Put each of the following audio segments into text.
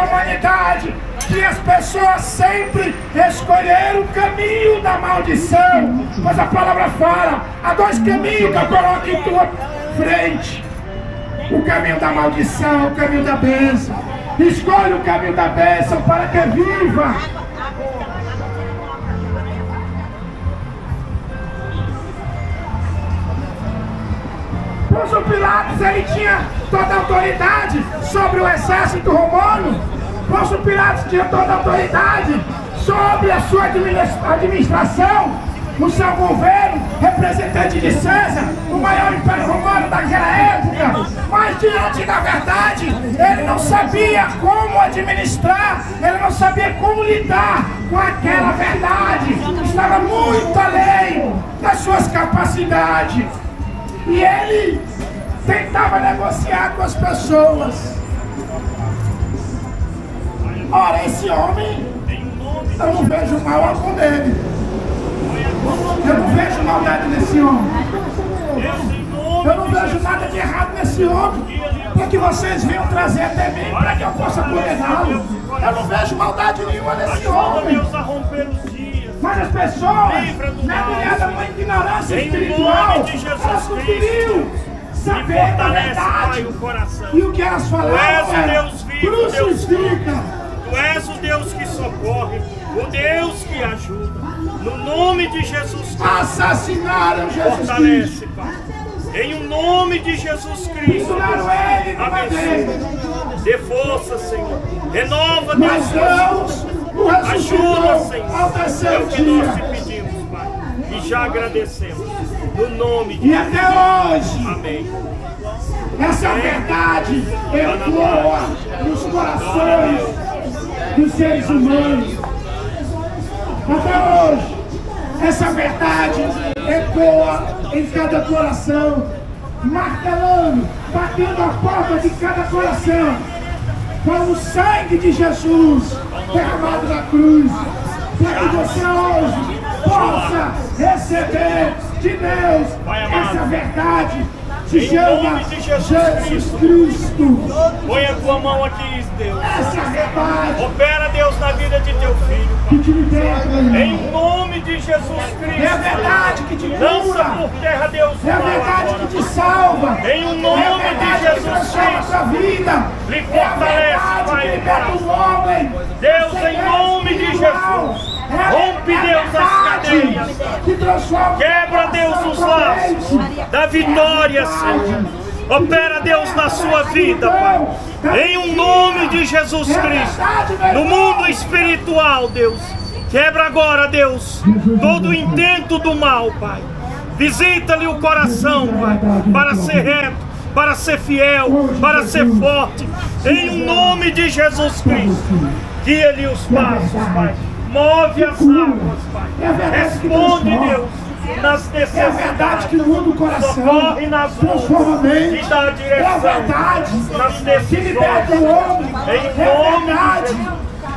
da humanidade que as pessoas sempre escolheram o caminho da maldição. Mas a palavra fala: há dois caminhos que eu coloco em tua frente: o caminho da maldição, o caminho da bênção. Escolhe o caminho da bênção para que viva. Pôncio Pilatos ele tinha toda a autoridade sobre o exército romano. Pôncio Pilatos tinha toda a autoridade sobre a sua administração, o seu governo, representante de César, o maior império romano daquela época. Mas diante da verdade, ele não sabia como administrar, ele não sabia como lidar com aquela verdade. Estava muito além das suas capacidades. E ele tentava negociar com as pessoas. Ora, esse homem, eu não vejo mal algum dele. Eu não vejo maldade nesse homem. Eu não vejo nada de errado nesse homem. Para que vocês venham trazer até mim, para que eu possa condená-lo. Eu não vejo maldade nenhuma nesse homem. Mas as pessoas, mergulhadas numa ignorância espiritual, elas queriam saber da verdade. E o que elas falavam era, crucifica. Tu és o Deus que socorre, o Deus que ajuda. No nome de Jesus Cristo. Assassinaram Jesus Fortalece, Cristo. Pai. Em o nome de Jesus Cristo. Abençoa. Dê força, Senhor. Renova, Deus. Deus Ajuda, Senhor. É o que nós te pedimos, Pai. E já agradecemos. No nome de E até hoje, Amém. essa verdade ecoa nos corações dos seres humanos. Até hoje, essa verdade ecoa em cada coração, martelando, batendo a porta de cada coração, com o sangue de Jesus derramado na cruz, para que você hoje possa receber de Deus essa verdade. Se Em chama nome de Jesus Cristo. Põe a tua mão aqui, Deus. Opera, Deus, na vida de teu filho. que te irmão. Em nome de Jesus É a Cristo. verdade que te Lança cura. por terra, Deus, É a verdade que te salva. Em o É a nome de verdade que Jesus a Cristo. sua vida. Lhe É a fortalece, Pai. Deus, em é nome de. Jesus. É a- Rompe, é a Deus, as transforma Quebra, Deus, os laços da vitória, Senhor. Opera, Deus, na sua vida, Pai. Em o nome de Jesus Cristo. No mundo espiritual, Deus. Quebra agora, Deus, todo o intento do mal, Pai. Visita-lhe o coração, Pai, para ser reto, para ser fiel, para ser forte. Em o nome de Jesus Cristo. Guia-lhe os passos, Pai. Move as águas, Pai. É Responde. Deus, nas É a verdade necessidades. que muda o coração, Socorre nas transforma a mente. e dá É a direção verdade nas que liberta o homem. Em É a verdade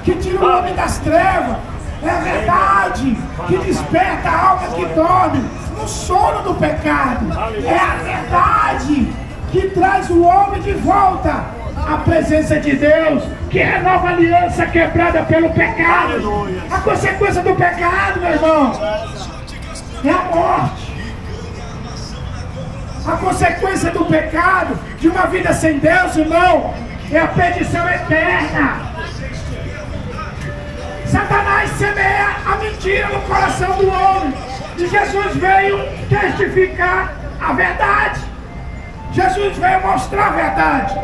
que tira o homem das trevas. É a verdade que desperta a alma que dorme no sono do pecado. É a verdade que traz o homem de volta à presença de Deus, que renova a aliança quebrada pelo pecado. A consequência do pecado, meu irmão, é a morte. A consequência do pecado, de uma vida sem Deus, irmão, é a perdição eterna. Satanás semeia a mentira no coração do homem. E Jesus veio testificar a verdade. Jesus veio mostrar a verdade.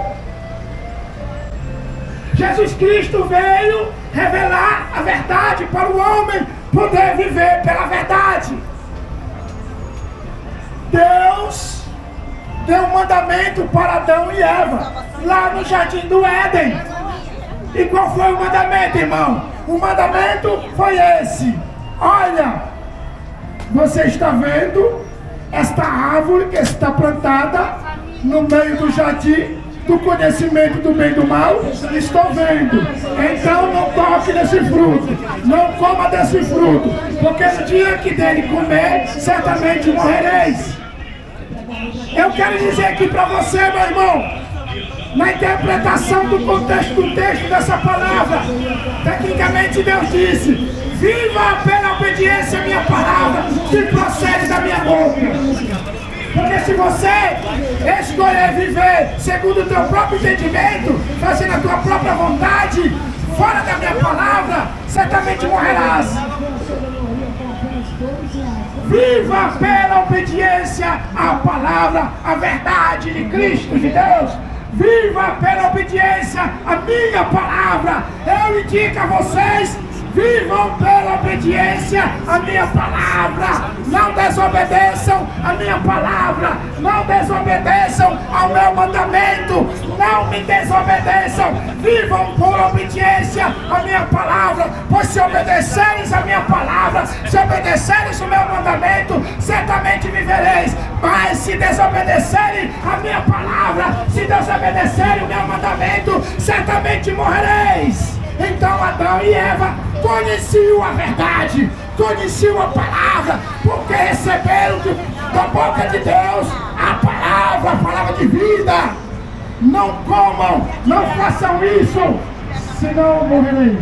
Jesus Cristo veio revelar a verdade para o homem poder viver pela verdade. Deus deu um mandamento para Adão e Eva, lá no jardim do Éden. E qual foi o mandamento, irmão? O mandamento foi esse: Olha, você está vendo esta árvore que está plantada no meio do jardim do conhecimento do bem e do mal? Estou vendo. Então não toque nesse fruto, não coma desse fruto, porque no dia que dele comer, certamente morrereis. Eu quero dizer aqui para você, meu irmão, na interpretação do contexto do texto dessa palavra. Tecnicamente Deus disse, viva pela obediência à minha palavra, que procede da minha boca. Porque se você escolher viver segundo o teu próprio entendimento, fazendo a tua própria vontade, fora da minha palavra, certamente morrerás. Viva pela obediência à palavra, à verdade de Cristo de Deus. Viva pela obediência à minha palavra. Eu indico a vocês vivam pela obediência à minha palavra, não desobedeçam a minha palavra, não desobedeçam ao meu mandamento, não me desobedeçam, vivam por obediência à minha palavra, pois se obedeceres a minha palavra, se obedeceres o meu mandamento, certamente vivereis, mas se desobedecerem a minha palavra, se desobedecerem o meu mandamento, certamente morrereis. Então Adão e Eva conheciam a verdade, conheciam a palavra, porque receberam de, da boca de Deus a palavra, a palavra de vida. Não comam, não façam isso, senão morrerem.